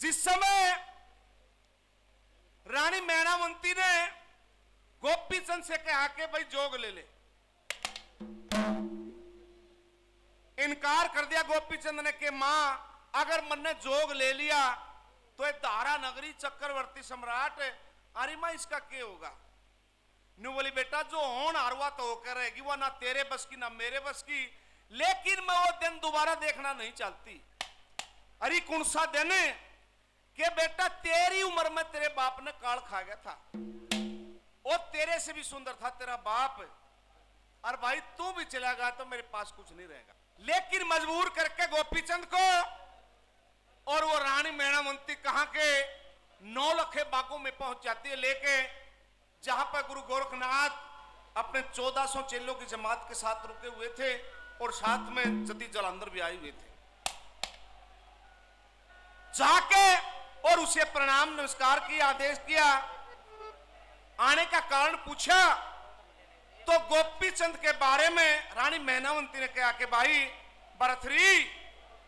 जिस समय रानी मैनावंती ने गोपी चंद से कहा के भाई जोग ले ले। इनकार कर दिया गोपी चंद ने कि माँ, अगर मन ने जोग ले लिया तो ये धारा नगरी चक्रवर्ती सम्राट, अरे माँ, इसका क्या होगा? नु बोली, बेटा, जो होन हारवा तो होकर रहेगी वो ना तेरे बस की, ना मेरे बस की, लेकिन मैं वो दिन दोबारा देखना नहीं चाहती। अरे कौन सा दिन कि बेटा तेरी उम्र में तेरे बाप ने काल खा गया था। और तेरे से भी सुंदर था, तेरा बाप। और भाई, तू भी चला गया तो मेरे पास कुछ नहीं रहेगा। लेकिन मजबूर करके गोपीचंद को और वो रानी मैणावंती कहाँ के नौ लखे बागों में पहुँच जाती है लेके, जहाँ पर गुरु गोरखनाथ अपने 1400 चेलों की जमात के साथ रुके हुए थे और साथ में जति जलांधर भी आए हुए थे। जाके और उसे प्रणाम, नमस्कार की आदेश किया। आने का कारण पूछा तो गोपी चंद के बारे में रानी मैनावंती ने कहा कि भाई बरथरी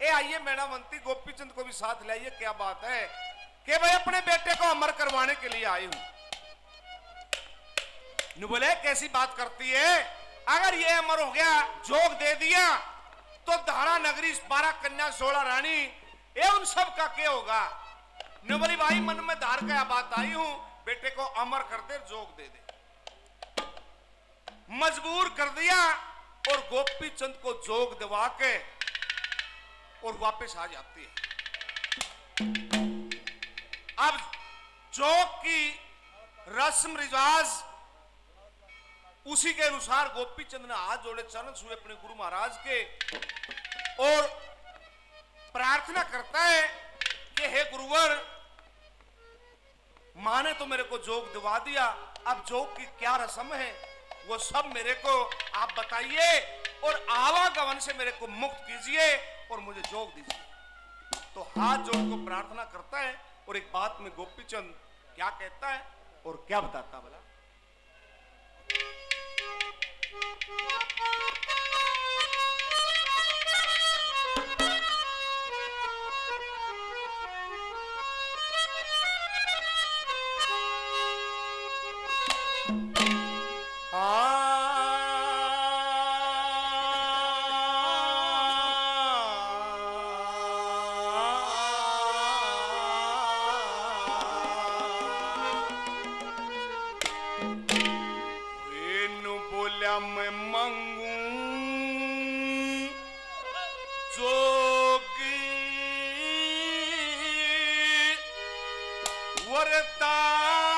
ए आइए मैनावंती गोपी चंद को भी साथ लाइए, क्या बात है? कि भाई अपने बेटे को अमर करवाने के लिए आई हूँ। बोले, कैसी बात करती है? अगर ये अमर हो गया, जोग दे दिया तो धारा नगरी बारह कन्या, सोलह रानी, ये उन सब का क्या होगा? नु भाई, मन में धार का बात आई हूँ। बेटे को अमर कर दे, जोग दे दे। मजबूर कर दिया और गोपी चंद को जोग दवा के और वापस आ जाती है। अब जोग की रस्म रिवाज उसी के अनुसार गोपी चंद ने हाथ जोड़े, चरण छुए अपने गुरु महाराज के और प्रार्थना करता है कि हे गुरुवर, माँ ने तो मेरे को जोग दिवा दिया। अब जोग की क्या रस्म है? वो सब मेरे को आप बताइए और आवागमन से मेरे को मुक्त कीजिए और मुझे जोग दीजिए। तो हाथ जोड़ को प्रार्थना करता है और एक बात में गोपी चंद क्या कहता है और क्या बताता बोला। ஒருத்தான்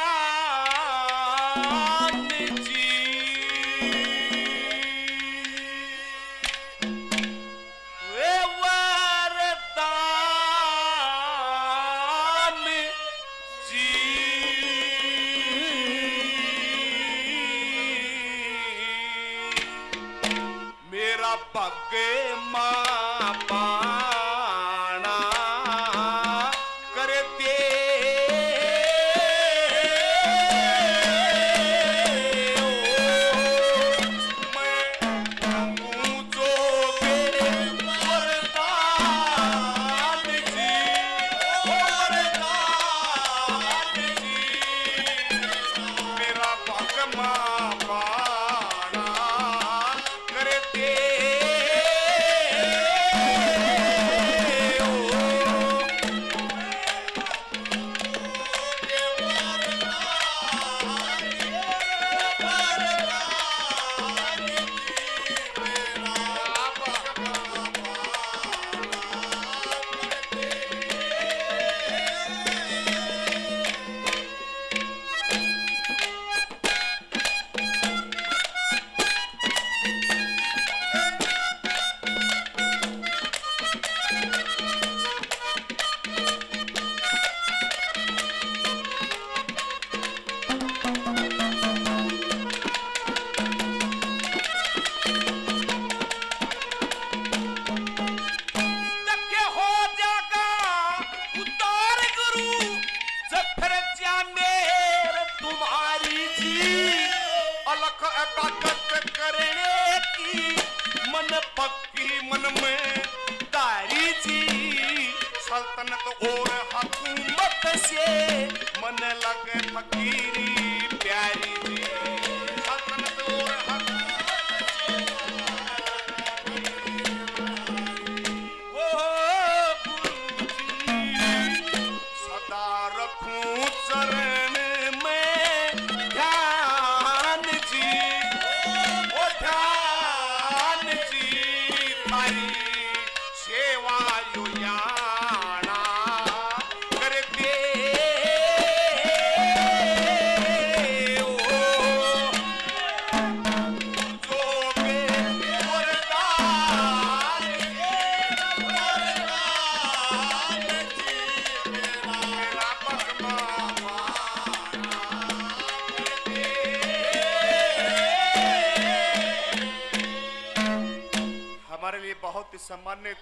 सम्मानित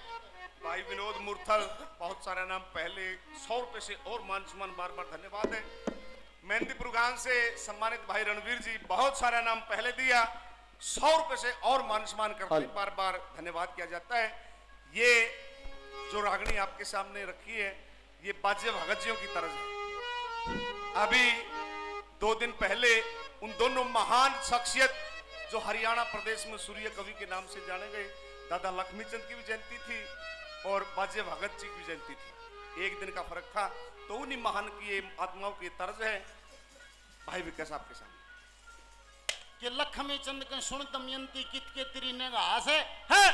भाई विनोद मुरथल बहुत सारा नाम पहले सौ रुपए से और मान सम्मान बार बार धन्यवाद है। मेहंदीपुर गाँव से सम्मानित भाई रणवीर जी बहुत सारा नाम पहले दिया सौ रुपए से और मान सम्मान करते हैं, बार बार धन्यवाद किया जाता है। ये जो रागनी आपके सामने रखी है ये बाजे भगत जियों की तरह है। अभी दो दिन पहले उन दोनों महान शख्सियत जो हरियाणा प्रदेश में सूर्य कवि के नाम से जाने गए दादा लक्ष्मीचंद की भी जयंती थी और बाजे भगत जी की जयंती थी। एक दिन का फ़र्क था। तो उन्हीं महान की आत्माओं की तर्ज है। भाई विकास आपके सामने। कि लखमी चंद के सुन दमयंती कित के तिरी ने घास है।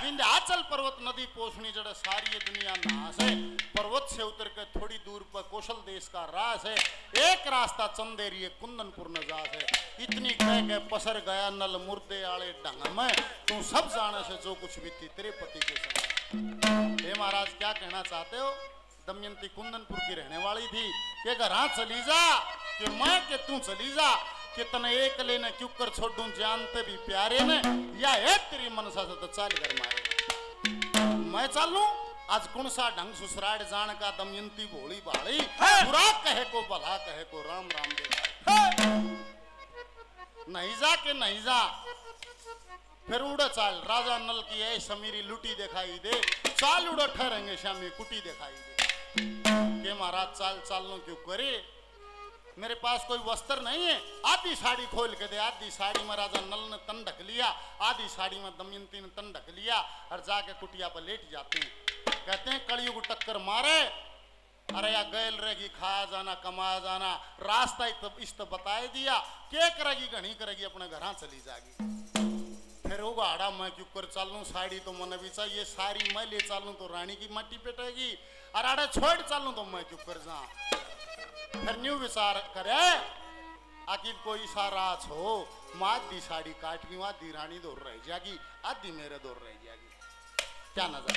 विंध्याचल पर्वत नदी पोषणी जड़ सारी ये दुनिया नास। है पर्वत से उतर के थोड़ी दूर पर कौशल देश का रास है। एक रास्ता चंदेरी है कुंदनपुर न जास है। इतनी कह के पसर गया नल मुर्दे आले ढंग में। तू सब जाने से जो कुछ भी थी तेरे पति के संग हे महाराज क्या कहना चाहते हो? दमयंती कुंदनपुर की रहने वाली थी। कि हाँ चली जा कि मैं कि तू चली जा। एक लेने क्यों कर छोड़ूं जानते भी प्यारे ने या है तेरी मनसा से तो चाल कर मारे। मैं चालू? आज कौन सा ढंग सुसराड़ जान का दमयंती भोली भाली। बुरा कहे को भला कहे को राम राम दे नहीं जा के नहीं जा फिर उड़ चाल। राजा नल की ऐ समीरी लुटी दिखाई दे। चाल उड़ ठहरेंगे श्यामी कुटी दिखाई दे। के महाराज चाल चालनो क्यों करे? मेरे पास कोई वस्त्र नहीं है। आधी साड़ी खोल के दे, आधी साड़ी में राजा नल ने तन ढक लिया, आधी साड़ी में दमयंती ने तन ढक लिया, और जाके कुटिया पर लेट जाते। हैं कहते हैं, कलयुग टक्कर मारे। अरे या गैल रहेगी खाया जाना कमाया जाना, रास्ता इस तो बताए दिया। के करेगी घनी करेगी, अपने घर चली जाएगी फिर वो आड़ा मैं क्यों कर चालू? साड़ी तो मन भी चाहिए साड़ी मैं ले चालू तो रानी की मट्टी पेटेगी। और आड़ा छोड़ चालू तो मैं क्यों कर जा फिर न्यू विचार करे, आखिर कोई राज हो, मैं आधी साड़ी काट की आधी रानी दौड़ रह जाएगी, आधी मेरे दौड़ रह जाएगी। क्या नज़र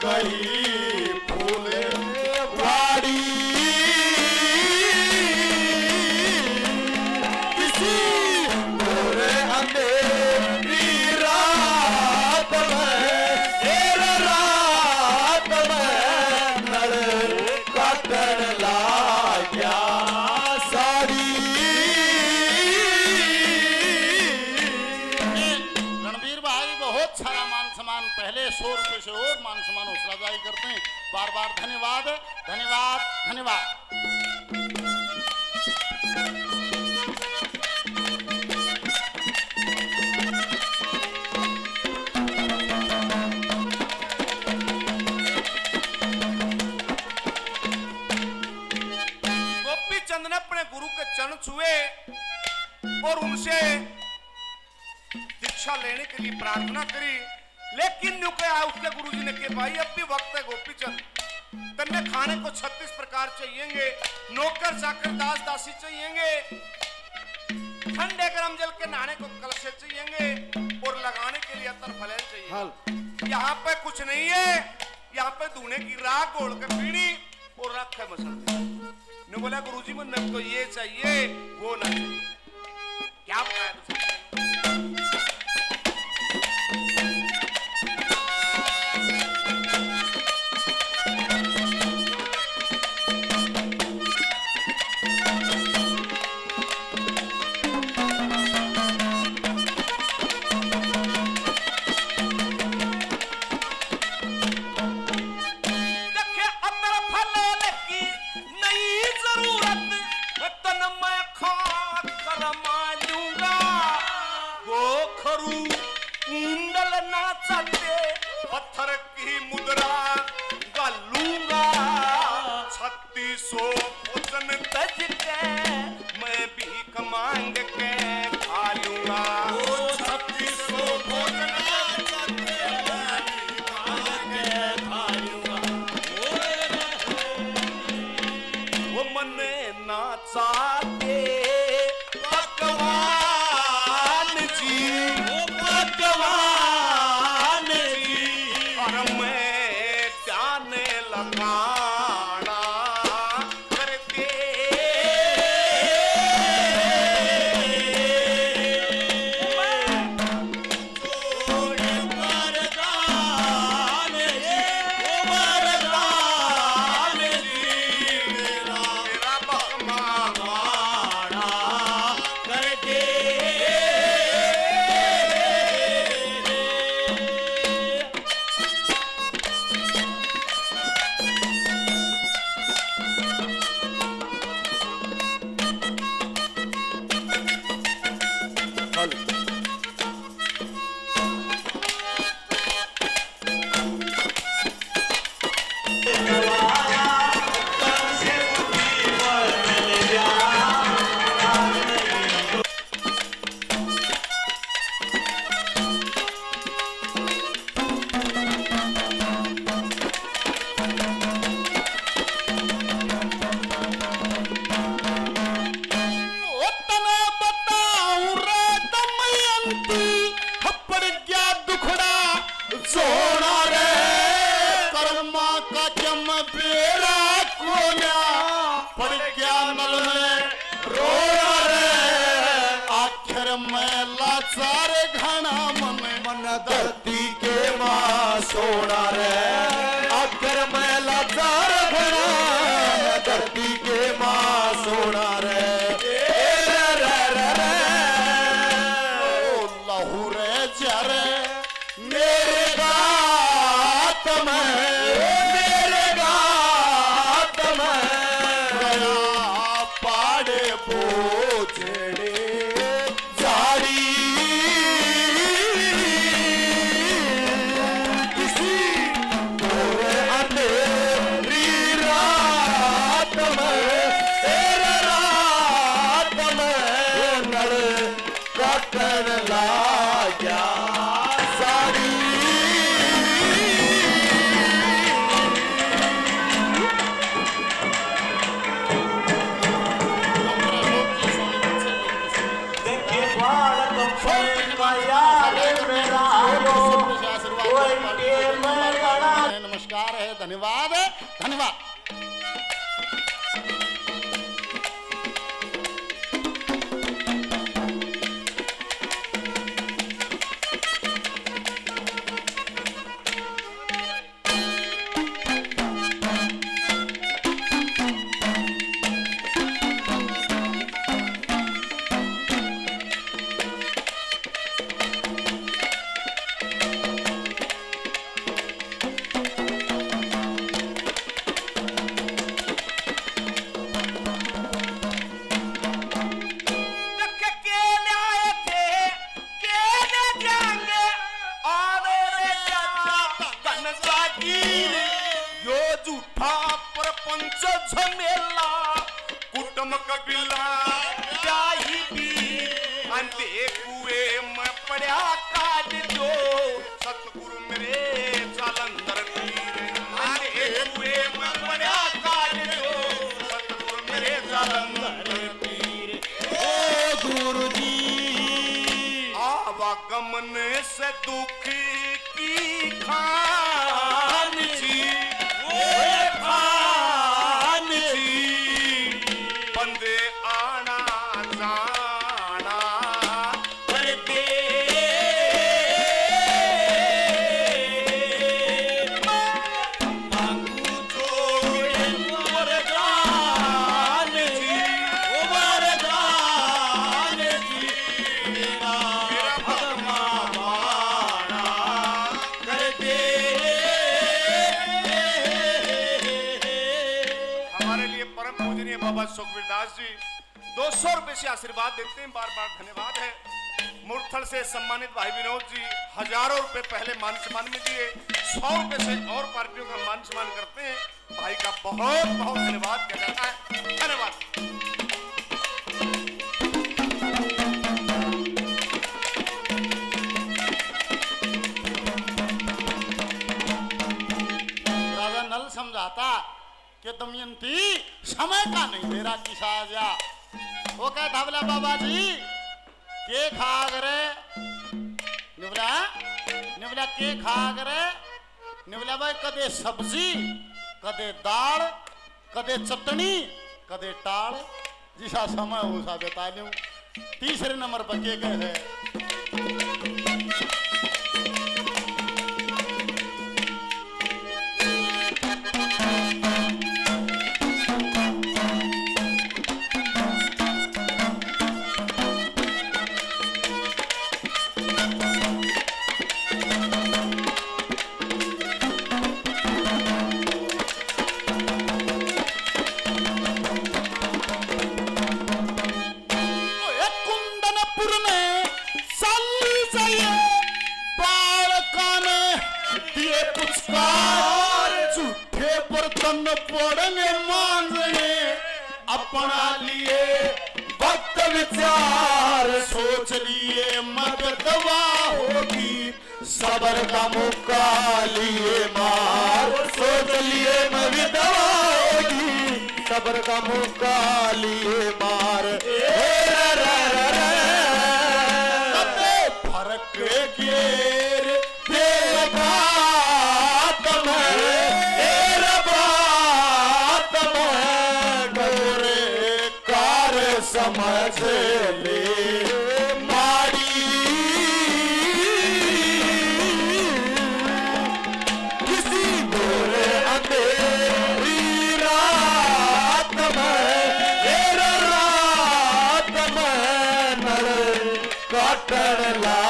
cair. की प्रार्थना करी लेकिन न्यू उसके गुरुजी ने के भाई अब भी वक्त है गोपी चंद तन्ने खाने को छत्तीस प्रकार चाहिए नौकर चाकर दास दासी चाहिए ठंडे गर्म जल के नहाने को कलश चाहिए और लगाने के लिए अतर फलेल चाहिए। यहाँ पे कुछ नहीं है यहाँ पे धूने की राह गोल कर पीड़ी और रख है मसल बोला गुरु जी मन तो ये चाहिए वो ना चाहिए। क्या बताया होणार अगर मैं लाचार भरा धरती के माँ सोना रे आवागमन से दुखी की खान परम पूजनीय बाबा सुखवीर दास जी। दो सौ रुपए से आशीर्वाद देते हैं बार बार धन्यवाद है। मुरथल से सम्मानित भाई विनोद जी, हज़ारों रुपए पहले मान सम्मान में दिए, सौ रुपए से और पार्टियों का मान सम्मान करते हैं। भाई का बहुत बहुत धन्यवाद किया जाता है। धन्यवाद। राजा नल समझाता कि दमयंती समय का नहीं मेरा किसा जा वो कहता बोला बाबा जी, के खाग रे? निबला निबला के खाग रे? निबला भाई, कदे सब्ज़ी, कदे दाल, कदे चटनी, कदे टाल? जिसा समय हो सा लूँ तीसरे नंबर पर के गए है पड़ेंगे मांगने अपना लिए वक्त विचार सोच लिए मददवा होगी सबर का मुक्का लिए मार। सोच लिए मददवा होगी सबर का मुक्का लिए मार। काटन ला क्या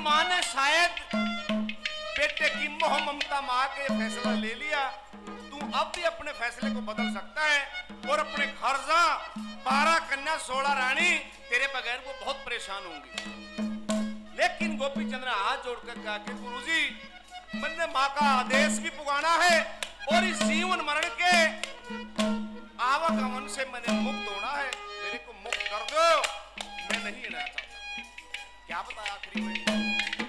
माँ ने शायद बेटे की मोह ममता माँ के फैसला ले लिया। तू अब भी अपने फैसले को बदल सकता है और अपने घर जा बारह कन्या, सोलह रानी, तेरे बगैर वो बहुत परेशान होंगी। लेकिन गोपी चंद्र हाथ जोड़कर कहा कि गुरु जी मैंने माँ का आदेश भी पुगाना है और इस जीवन मरण के आवागमन से मैंने मुक्त होना है। मेरे को मुक्त कर दो। मैं नहीं रहना चाहता क्या बताया आखिरी में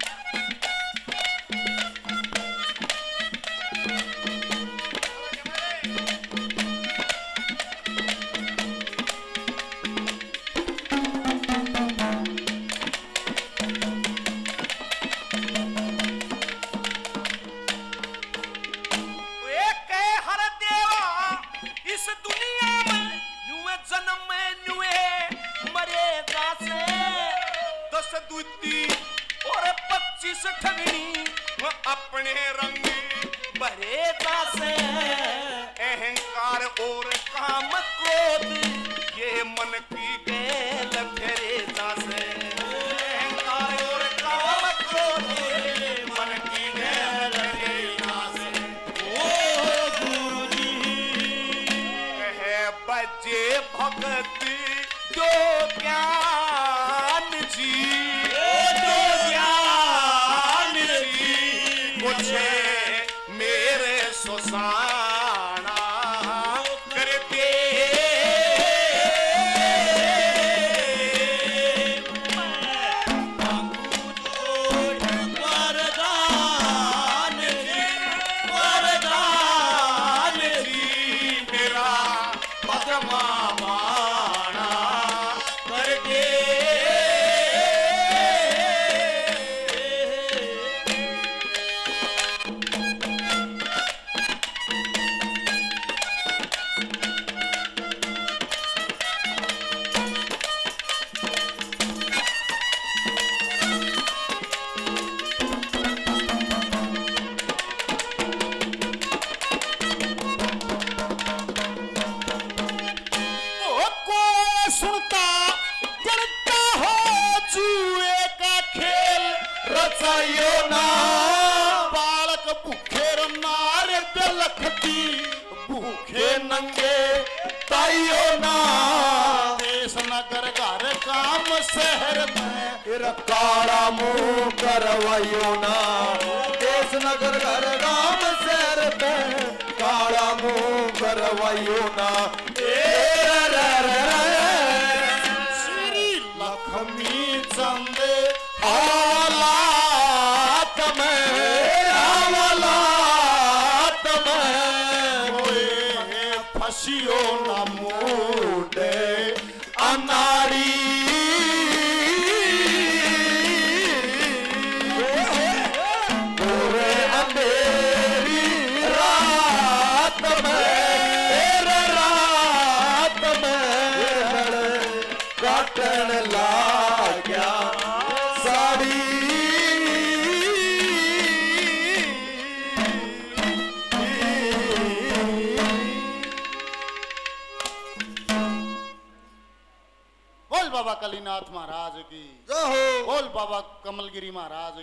मुझे मेरे सुसाना शहर में काला मुँह करवाइयो ना। देश नगर घर राम शहर में काला मुँह करवाइयो ना। कमलगिरी महाराज